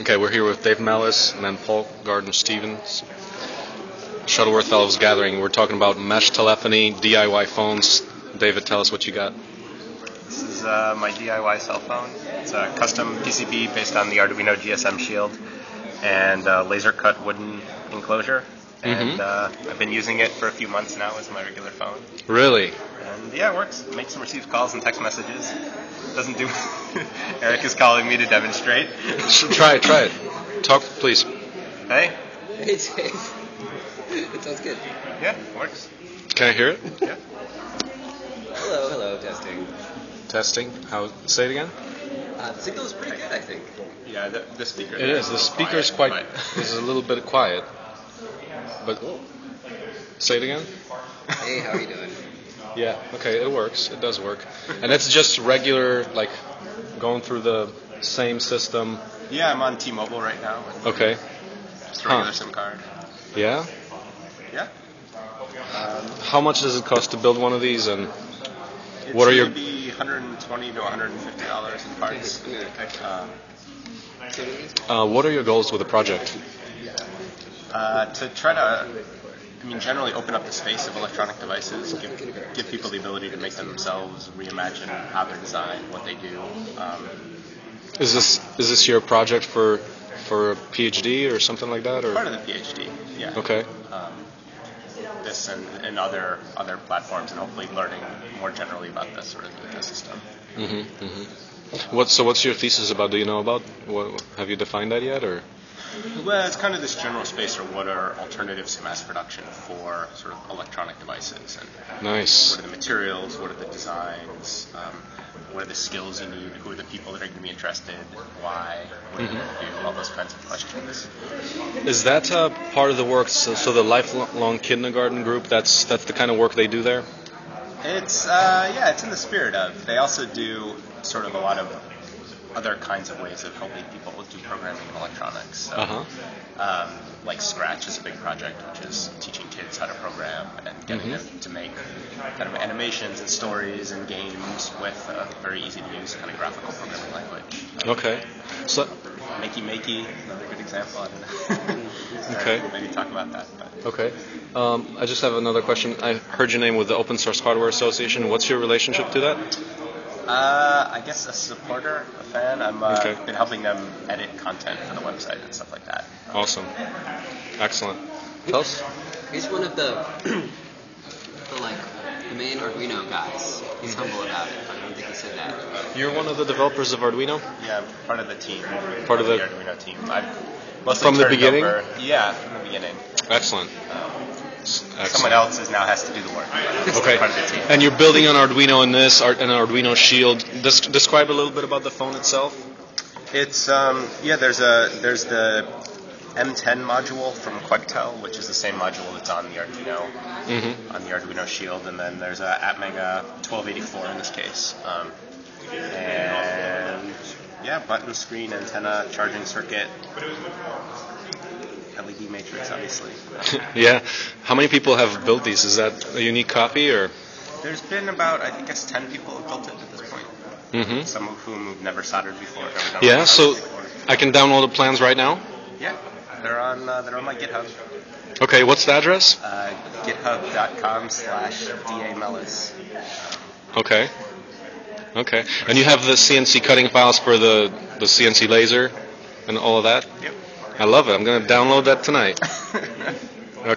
Okay, we're here with Dave Mellis and then Paul Gardner Stephens. Shuttleworth Fellows Gathering. We're talking about mesh telephony, DIY phones. David, tell us what you got. This is uh, my DIY cell phone. It's a custom PCB based on the Arduino GSM Shield and uh, laser cut wooden enclosure. And Mhm. uh, I've been using it for a few months now as my regular phone. Really? And yeah, it works. Makes and receives calls and text messages. Doesn't do. Eric is calling me to demonstrate. try it, try it. Talk, please. Hey, Hey, Dave. it sounds good. yeah, works. Can I hear it? Yeah. Hello, hello, testing. Testing. How? Say it again. Uh, the signal is pretty good, I think. Yeah, the, the speaker. It is. The speaker is quite. is a little bit quiet. But say it again. Hey, how are you doing? Yeah. Okay. It works. It does work. And it's just regular, like going through the same system. Yeah, I'm on T-Mobile right now. Okay. Just regular Huh. SIM card. Yeah. Yeah. Um, How much does it cost to build one of these? And What are your- gonna be 120 to 150 dollars in parts. Um, So, what is- uh, what are your goals with the project? uh, to try to, I mean, generally open up the space of electronic devices, give, give people the ability to make them themselves, reimagine how they're designed, what they do. Um, Is this is this your project for for a PhD or something like that? Or? part of the PhD, yeah. okay. Um, this and, and other other platforms, and hopefully learning more generally about this sort of ecosystem. hmm hmm What so? What's your thesis about? Do you know about? What, have you defined that yet? Or Well, it's kind of this general space, or what are alternatives to mass production for sort of electronic devices, and nice. what are the materials, what are the designs, um, what are the skills you need, who are the people that are going to be interested, why, what are going to do, all those kinds of questions. Is that uh, part of the work? So, so the lifelong kindergarten group. That's that's the kind of work they do there. It's uh, yeah, it's in the spirit of. They also do sort of a lot of other kinds of ways of helping people do programming in electronics. So, Uh huh. um, like Scratch is a big project, which is teaching kids how to program and getting Mhm. them to make kind of animations and stories and games with a very easy to use kind of graphical programming language. Okay. So Makey Makey, another good example. I. Okay. We'll maybe talk about that. But. okay. Um, I just have another question. I heard your name with the Open Source Hardware Association. What's your relationship to that? Uh, I guess a supporter, a fan. I'm uh, Okay. been helping them edit content for the website and stuff like that. Awesome. Excellent. Tell. He's one of the, the like, the main Arduino guys. He's humble about it, I don't think he said that. You're one of the developers of Arduino. Yeah, I'm part of the team. Part of the- Arduino team. I've mostly From the beginning? over- yeah, from the beginning. Excellent. Um, Excellent. someone else is now has to do the work. Okay. The. And you're building an Arduino in this, an Arduino Shield. Des- describe a little bit about the phone itself. It's um, yeah. There's a there's the M10 module from Quectel, which is the same module that's on the Arduino Mm-hmm. on the Arduino Shield, and then there's a Atmega 1284 in this case. Um, and yeah, button screen, antenna, charging circuit, LED matrix, obviously. yeah. How many people have built these? Is that a unique copy or? There's been about I think it's 10 people who built it at this point. Mm-hmm. Some of whom have never soldered before. Never Yeah. So before. I can download the plans right now. yeah, they're on uh, they're on my GitHub. Okay. What's the address? uh, github.com slash damellis. Okay. Okay. And you have the CNC cutting files for the the CNC laser and all of that. Yep. I love it. I'm gonna download that tonight.